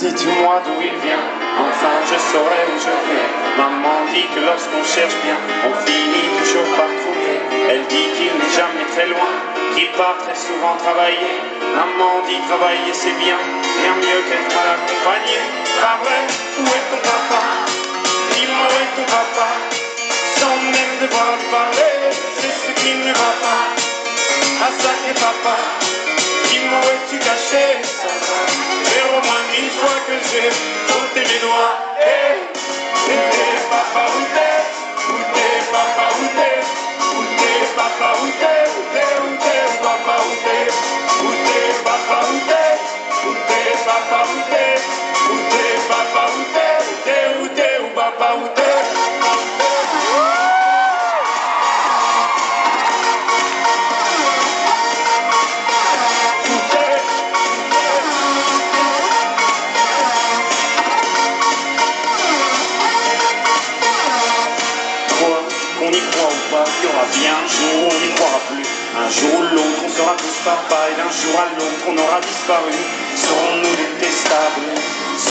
Dis-moi d'où il vient, enfin je saurai où je vais. Maman dit que lorsqu'on cherche bien, on finit toujours par trouver. Elle dit qu'il n'est jamais très loin, qu'il part très souvent travailler. Maman dit travailler c'est bien, bien mieux qu'être mal accompagné. Pas où est ton papa? Dis-moi où est ton papa Sans même devoir lui parler, c'est ce qui ne va pas. Que j'ai ôté mes doigts. Eh, eh, eh, papa qu'on y croit ou pas, il y aura bien un jour où on n'y croira plus. Un jour ou l'autre, on sera tous papa et d'un jour à l'autre, on aura disparu. Serons-nous détestables